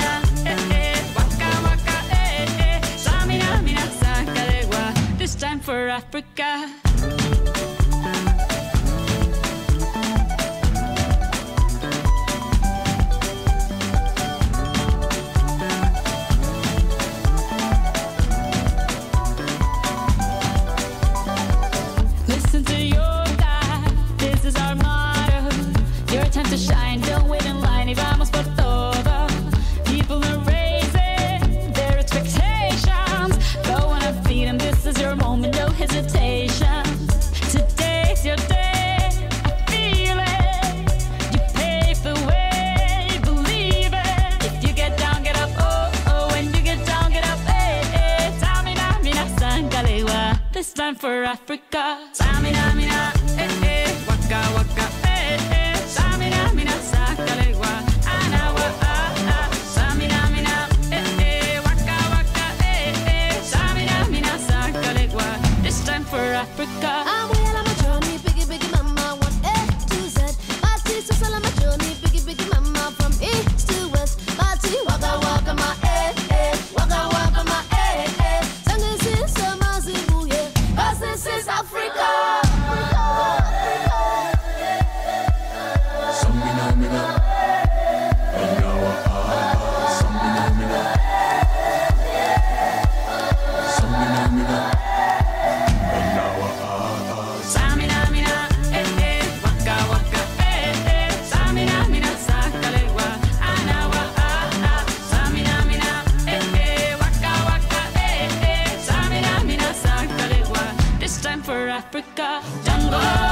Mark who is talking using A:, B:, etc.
A: Eh eh, for Africa. For Africa. suffering. Africa. Jungle.